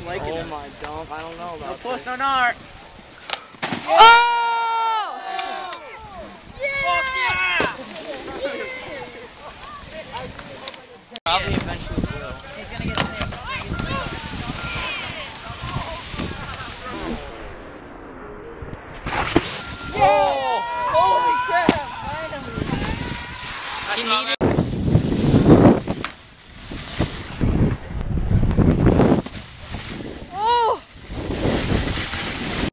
not liking oh it. Oh my dump, I don't know about No plus, no nar. Oh! oh! Yeah! Fuck yeah! yeah! Probably eventually will. He's gonna get sick. Oh! Holy crap! He needed